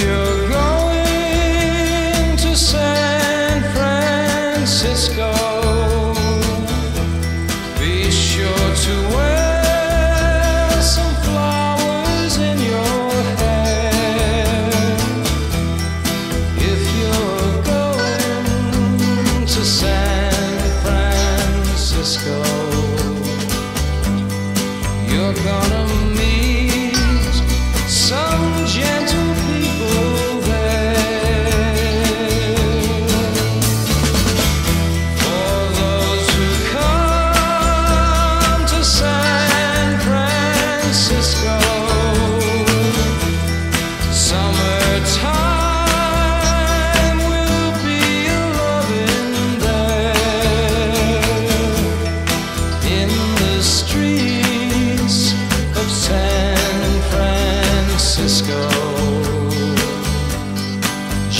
You're going to San Francisco.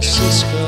Francisco.